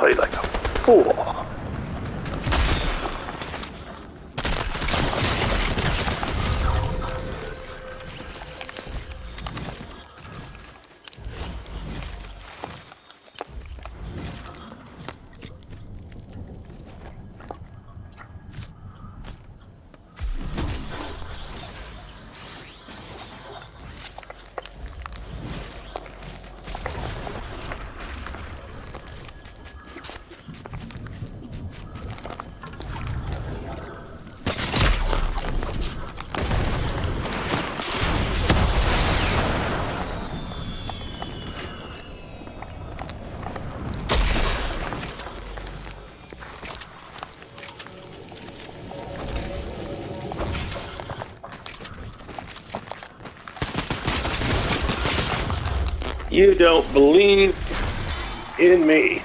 最大だ。そ You don't believe in me.